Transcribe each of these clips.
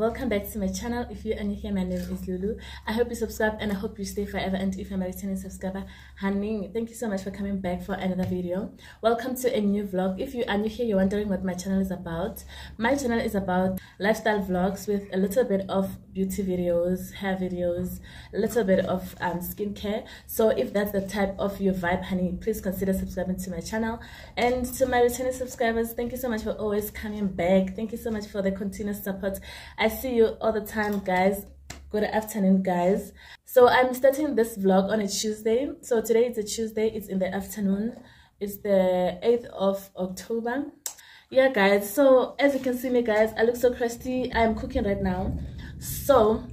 welcome back to my channel. If you're new here my name is lulu i hope you subscribe and i hope you stay forever. And if you're a returning subscriber honey thank you so much for coming back for another video. Welcome to a new vlog. If you are new here you're wondering what my channel is about. My channel is about lifestyle vlogs with a little bit of beauty videos hair videos a little bit of um, skincare. So if that's the type of your vibe honey please consider subscribing to my channel. And to my returning subscribers thank you so much for always coming back. Thank you so much for the continuous support. I see you all the time guys good afternoon guys. So i'm starting this vlog on a tuesday. So today is a tuesday. It's in the afternoon. It's the 8th of october. Yeah guys. So as you can see me guys i look so crusty. I'm cooking right now. So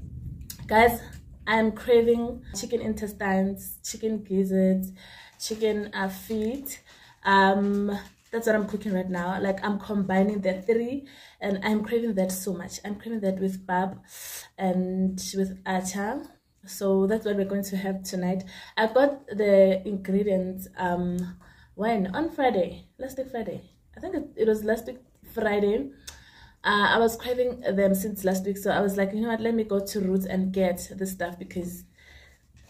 guys i'm craving chicken intestines chicken gizzards chicken uh, feet. Um that's what i'm cooking right now. Like i'm combining the three and i'm craving that so much. I'm craving that with bab and with atchar. So that's what we're going to have tonight. I got the ingredients um when? On friday. Last week friday. I think it, it was last week friday. Uh, i was craving them since last week so i was like you know what? Let me go to roots and get the stuff because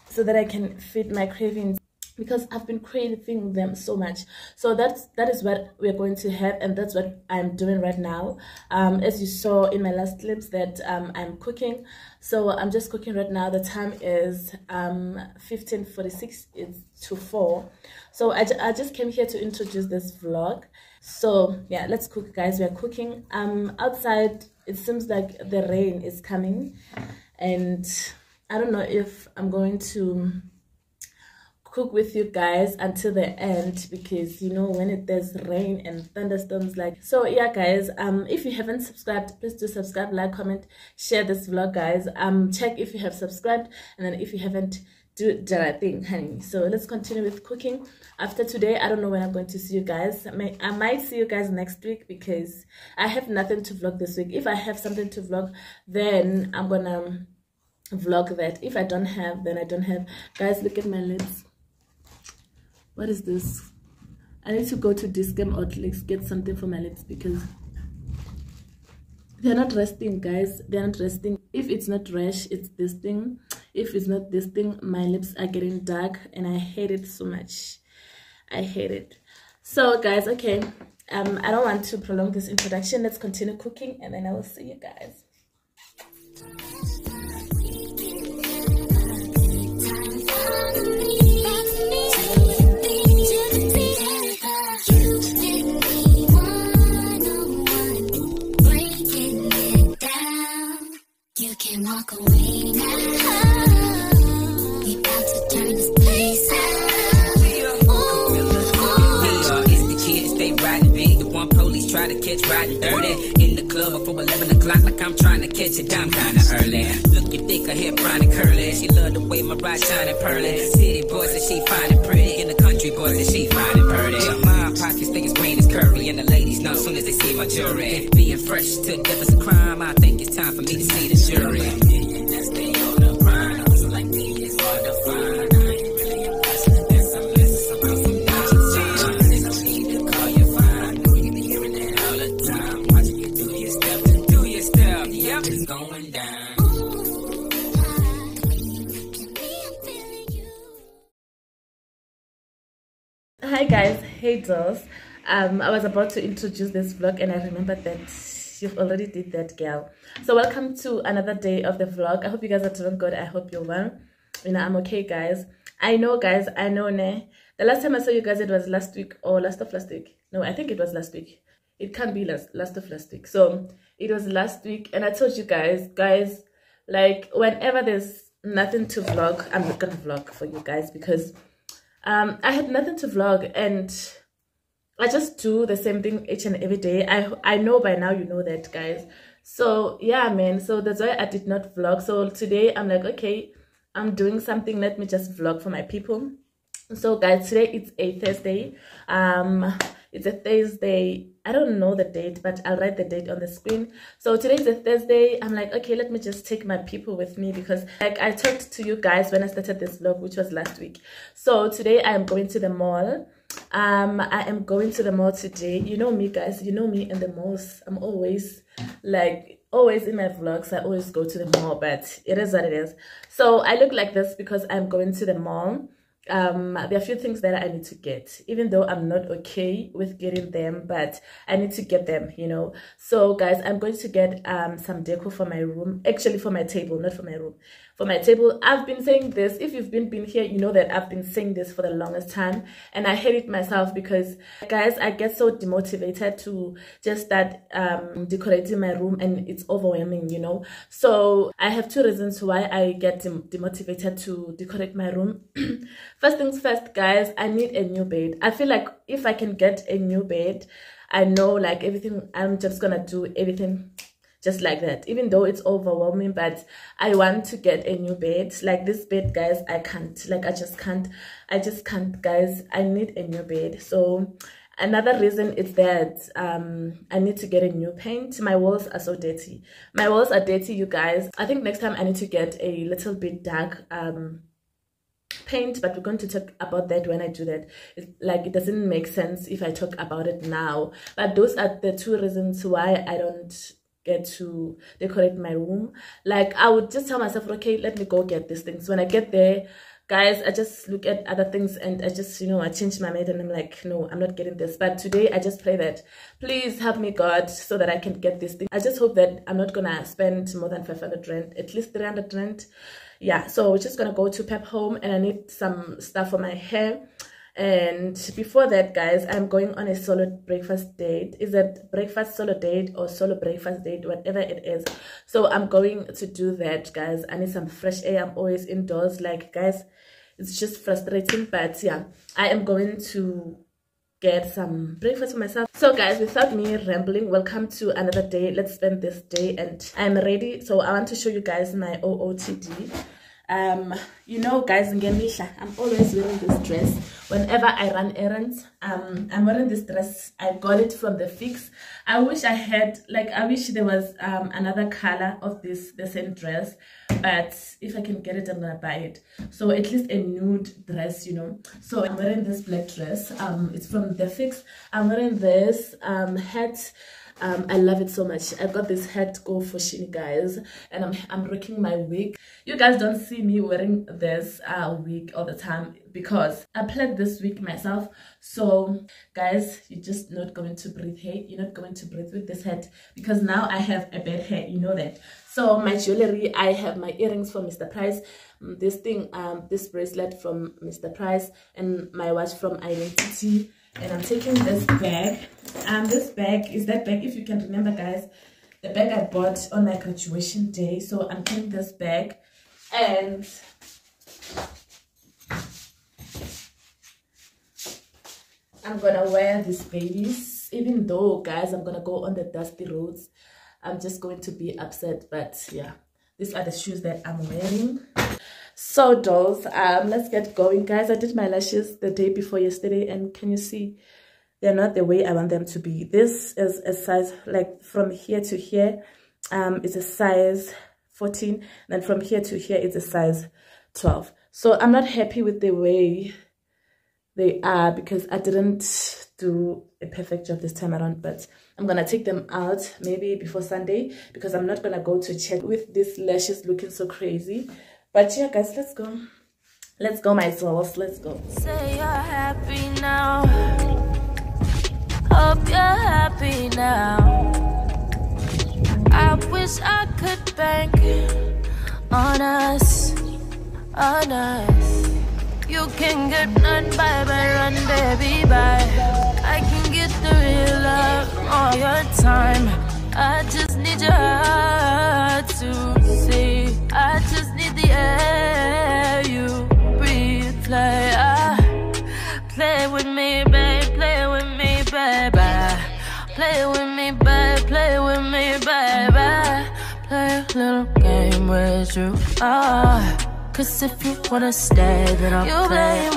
so that i can feed my cravings because I've been craving them so much. So that's that is what we're going to have, and that's what I'm doing right now. Um, as you saw in my last clips, that um, I'm cooking. So I'm just cooking right now. The time is um 15:46. It's to four. So I, I just came here to introduce this vlog. So yeah, let's cook, guys. We're cooking. Um, outside it seems like the rain is coming, and I don't know if I'm going to cook with you guys until the end because you know when it there's rain and thunderstorms like so yeah guys um if you haven't subscribed please do subscribe like comment share this vlog guys. Um check if you have subscribed and then if you haven't do right thing honey. So let's continue with cooking. After today i don't know when i'm going to see you guys. I, may, I might see you guys next week because i have nothing to vlog this week. If i have something to vlog then i'm gonna vlog that. If i don't have then i don't have. Guys look at my lips what is this? I need to go to Dis-Chem or let's get something for my lips because they're not resting guys. They're not resting. If it's not rash it's this thing. If it's not this thing my lips are getting dark and i hate it so much. I hate it. So guys okay. Um i don't want to prolong this introduction. Let's continue cooking and then i will see you guys can walk away now. We about to turn this place Police try to catch riding dirty in the club before 11 o'clock, like I'm trying to catch it down kinda early. Look, you think her hair brown and curly. She love the way my ride shine and pearly. City boys that she fine and pretty, and the country boys that she fine soon as they see my jewelry. Being fresh to death is a crime. I think it's time for me to see the jury. going down. hi guys hey dolls um i was about to introduce this vlog and i remembered that you've already did that girl. So welcome to another day of the vlog. I hope you guys are doing good. I hope you're well. You know i'm okay guys. I know guys. I know ne. The last time i saw you guys it was last week or last of last week. No i think it was last week. It can't be last last of last week. So it was last week and i told you guys guys like whenever there's nothing to vlog i'm not gonna vlog for you guys because um i had nothing to vlog and i just do the same thing each and every day. I i know by now you know that guys. So yeah man. So that's why i did not vlog. So today i'm like okay i'm doing something. Let me just vlog for my people. So guys today it's a thursday. Um it's a thursday. I don't know the date but i'll write the date on the screen. So today's a thursday. I'm like okay let me just take my people with me because like i talked to you guys when i started this vlog which was last week. So today i am going to the mall um i am going to the mall today. You know me guys. You know me in the malls. I'm always like always in my vlogs. I always go to the mall but it is what it is. So i look like this because i'm going to the mall. Um there are a few things that i need to get even though i'm not okay with getting them but i need to get them you know. So guys i'm going to get um some decor for my room. Actually for my table not for my room for my table. I've been saying this. If you've been been here you know that i've been saying this for the longest time and i hate it myself because guys i get so demotivated to just start um decorating my room and it's overwhelming you know? So i have two reasons why i get dem demotivated to decorate my room. First things first guys i need a new bed. I feel like if i can get a new bed i know like everything i'm just gonna do everything just like that. Even though it's overwhelming but i want to get a new bed. Like this bed guys i can't. Like i just can't. I just can't guys. I need a new bed. So another reason is that um i need to get a new paint. My walls are so dirty. My walls are dirty you guys. I think next time i need to get a little bit dark um paint but we're going to talk about that when i do that. It's like it doesn't make sense if i talk about it now. But those are the two reasons why i don't get to decorate my room. Like i would just tell myself okay let me go get these things. When i get there guys i just look at other things and i just you know i change my mind and i'm like no i'm not getting this. But today i just pray that please help me god so that i can get this thing. I just hope that i'm not gonna spend more than 500 rand at least 300 rand. Yeah so we're just gonna go to pep home and i need some stuff for my hair and before that guys i'm going on a solo breakfast date. Is it breakfast solo date or solo breakfast date? Whatever it is. So i'm going to do that guys. I need some fresh air. I'm always indoors. Like guys it's just frustrating but yeah i am going to get some breakfast for myself. So guys without me rambling welcome to another day. Let's spend this day and i'm ready. So i want to show you guys my ootd um you know guys i'm always wearing this dress. Whenever i run errands um i'm wearing this dress. I got it from the fix. I wish i had like i wish there was um another color of this the same dress but if i can get it i'm gonna buy it. So at least a nude dress you know. So i'm wearing this black dress. Um it's from the fix. I'm wearing this um hat um i love it so much. I've got this hat go for shini guys and i'm i'm rocking my wig. You guys don't see me wearing this uh wig all the time because i played this wig myself. So guys you're just not going to breathe hair you're not going to breathe with this hat because now i have a bad hair. You know that. So my jewelry i have my earrings from mr price. Mm, this thing um this bracelet from mr price and my watch from identity and i'm taking this bag. Um this bag is that bag if you can remember guys the bag i bought on my graduation day. So i'm taking this bag. And i'm gonna wear these babies. Even though guys i'm gonna go on the dusty roads. I'm just going to be upset but yeah these are the shoes that i'm wearing so dolls um let's get going guys. I did my lashes the day before yesterday and can you see? They're not the way i want them to be. This is a size like from here to here um it's a size 14 then from here to here it's a size 12 so i'm not happy with the way they are because i didn't do a perfect job this time around but i'm gonna take them out maybe before sunday because i'm not gonna go to check with these lashes looking so crazy but yeah, guys, let's go. Let's go, my souls. Let's go. Say you're happy now. Hope you're happy now. I wish I could bank on us, on us. You can get none, bye bye, run, baby, bye. I can get the real love all your time. I just need your heart to see. I just air you breathe. Play, ah, play with me, babe. Play with me, baby. Play with me, babe. Play with me, baby. Play a little game with you. Ah, cause if you wanna stay, then I'll you play.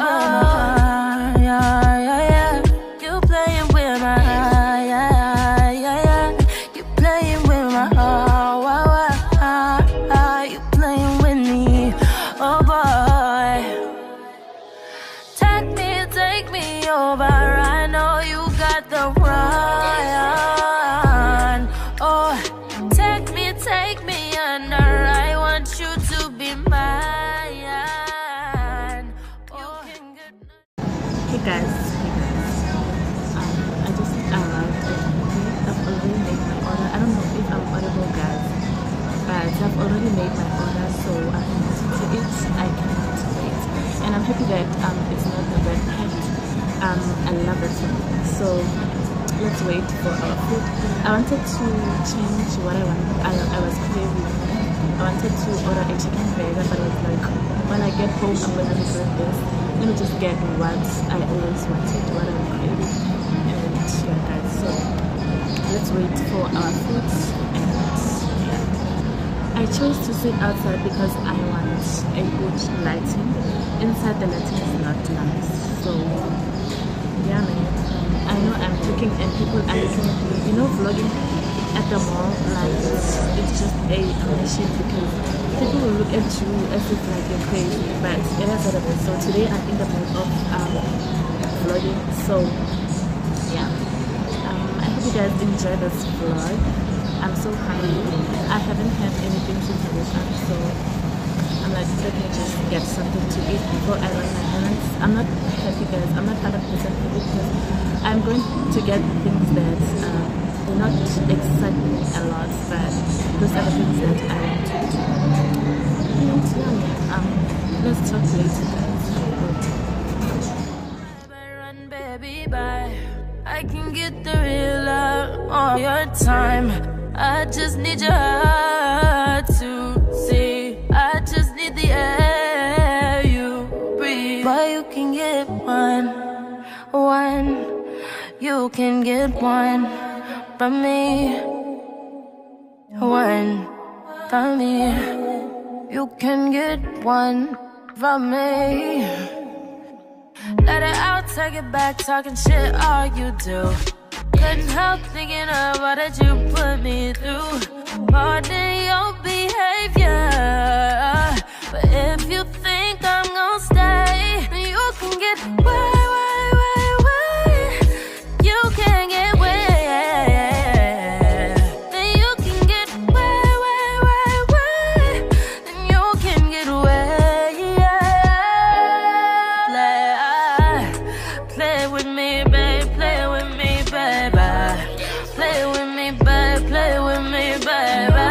And I'm happy that um, it's not a bad packed um, I love it. So let's wait for our food. I wanted to change what I want I, I was craving I wanted to order a chicken burger but I was like when I get home I'm gonna regret this. Let me just get what I always wanted what I'm craving and yeah guys so let's wait for our food and yeah I chose to sit outside because I want a good lighting inside the lighting is not nice. So yeah man. I know I'm talking and people are looking at me you know vlogging at the mall like it's just a machine because people will look at you as if like you're crazy but it is. So today i'm in the mood of um, vlogging. So yeah. Um, i hope you guys enjoy this vlog. I'm so hungry. I haven't had anything since i woke up so like let me just get something to eat before i run my errands i'm not happy guys i'm not 100 percent happy because i'm going to get things that uh, will not excite me a lot, but those are the things that I want to do. And yeah, um, let's talk later, guys. Baby. I can get the real love all your time. I just need your heart you can get one, one. You can get one from me. One from me. You can get one from me. Let it out, take it back, talking shit, all you do. Couldn't help thinking about it you put me through. More than your behavior. You can get way, way, way, way. You can get way. Then you can get way, way, way, way. Then you can get way. Play, play with me, babe. Play with me, baby. Play with me, babe. Play with me, baby.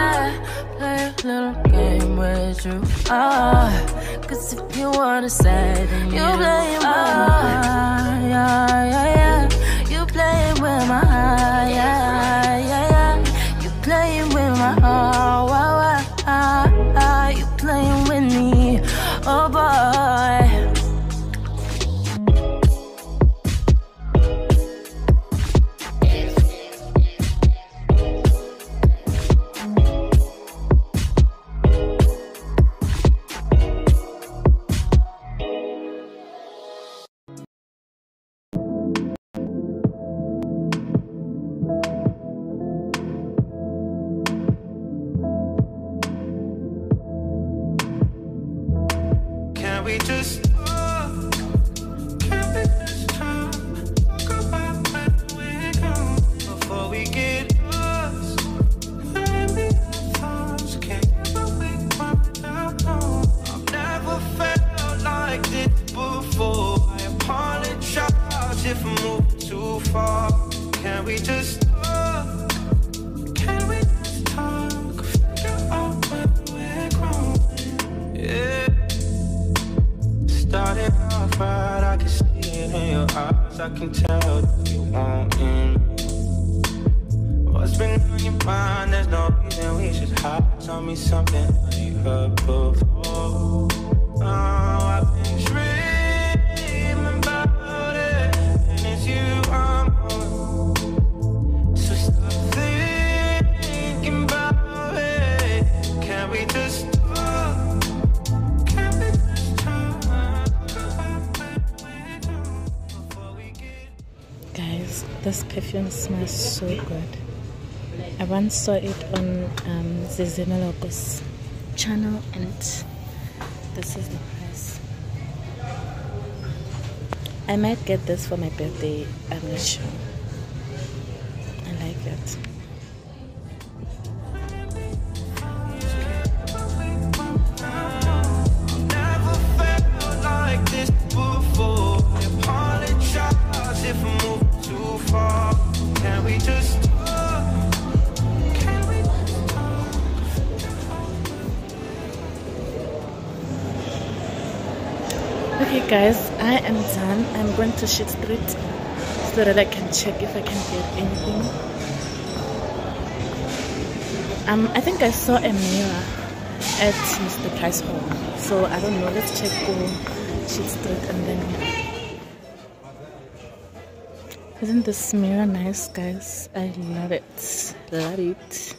Play little game with you. Ah, cause if you wanna say, then you play I can tell you want in. What's been on your mind? There's no reason we should hide. Tell me something I heard before. Oh, this perfume smells so good. I once saw it on um, Zezina channel and this is the price. I might get this for my birthday, I'm not sure. I like it. To Sheet Street so that i can check if i can get anything. Um i think i saw a mirror at mr price home so i don't know. Let's check go Sheet Street and then isn't this mirror nice guys? I love it. Love it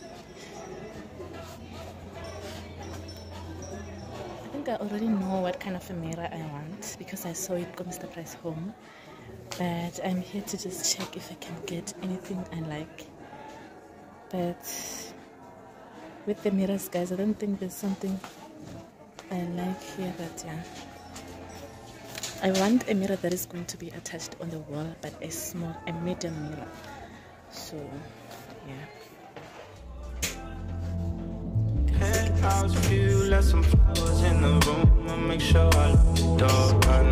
already know what kind of a mirror I want because I saw it go Mr. Price home. But I'm here to just check if I can get anything I like. But with the mirrors, guys, I don't think there's something I like here. But yeah, I want a mirror that is going to be attached on the wall, but a small, a medium mirror. So yeah. Left some flowers in the room. I'll make sure I lock the door.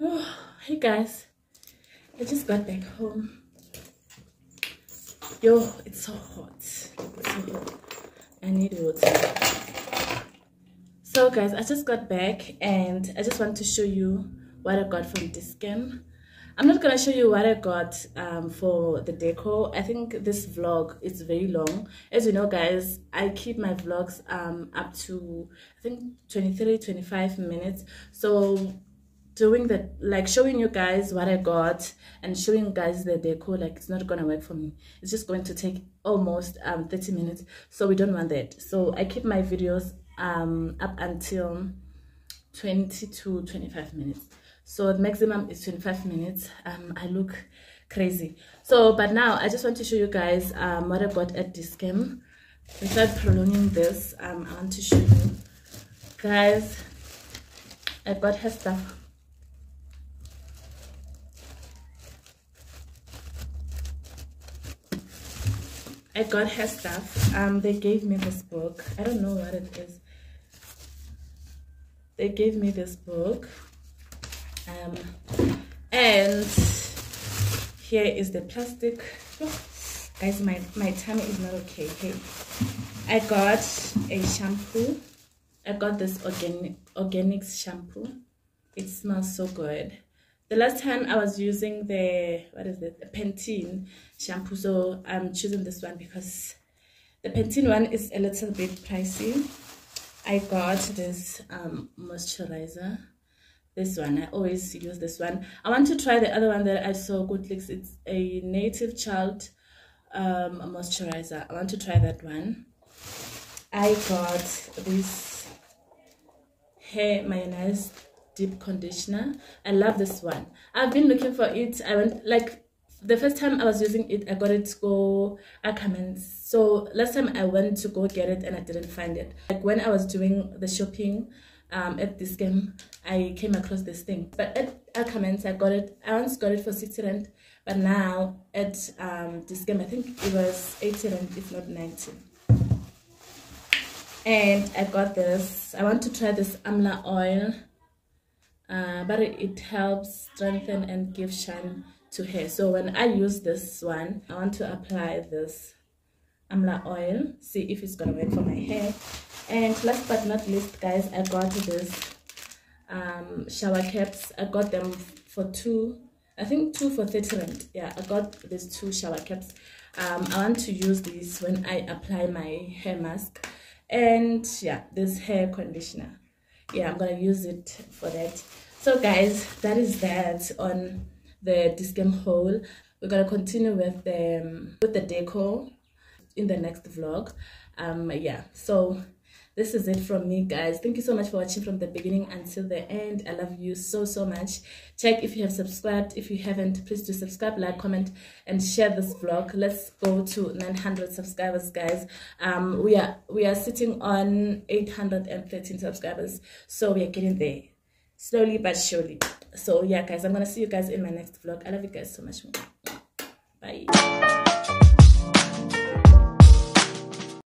hey guys, I just got back home. Yo, it's so hot. It's so hot. I need water. So guys, I just got back and I just want to show you what I got from this Dis-Chem. I'm not gonna show you what I got um, for the deco. I think this vlog is very long. As you know guys, I keep my vlogs um, up to I think 23, 25 minutes. So doing the like showing you guys what I got and showing guys the deco like it's not gonna work for me. It's just going to take almost um 30 minutes. So we don't want that. So I keep my videos um up until 20 to 25 minutes. So the maximum is 25 minutes. Um I look crazy. So but now I just want to show you guys um what I got at Dis-Chem without prolonging this um I want to show you guys I got her stuff I got her stuff. Um, they gave me this book. I don't know what it is. They gave me this book. Um, and here is the plastic. Oh, guys, my my tummy is not okay. Hey, I got a shampoo. I got this organic organics shampoo. It smells so good the last time I was using the what is it, the Pantene shampoo, so I'm choosing this one because the Pantene one is a little bit pricey. I got this um, moisturizer. This one, I always use this one. I want to try the other one that I saw good clicks. It's a native child um, moisturizer. I want to try that one. I got this hair mayonnaise deep conditioner. I love this one. I've been looking for it. I went like the first time i was using it i got it to go Ackermans. so last time i went to go get it and i didn't find it. Like when i was doing the shopping um at Dis-Chem i came across this thing. But at Ackermans, i got it i once got it for 60 rand but now at um Dis-Chem i think it was 80 rand if not 90 and i got this. I want to try this amla oil uh, but it, helps strengthen and give shine to hair so when i use this one i want to apply this amla oil see if it's gonna work for my hair. And last but not least guys i got this um shower caps. I got them for two i think two for 30 rand. Yeah i got these two shower caps. Um i want to use these when i apply my hair mask. And yeah this hair conditioner yeah i'm gonna use it for that. So guys that is that on the Dis-Chem haul we're gonna continue with the um, with the decor in the next vlog. Um yeah so this is it from me guys. Thank you so much for watching from the beginning until the end. I love you so so much. Check if you have subscribed. If you haven't please do subscribe like comment and share this vlog. Let's go to 900 subscribers guys. Um we are we are sitting on 813 subscribers so we are getting there. Slowly but surely. So yeah guys i'm gonna see you guys in my next vlog. I love you guys so much. Bye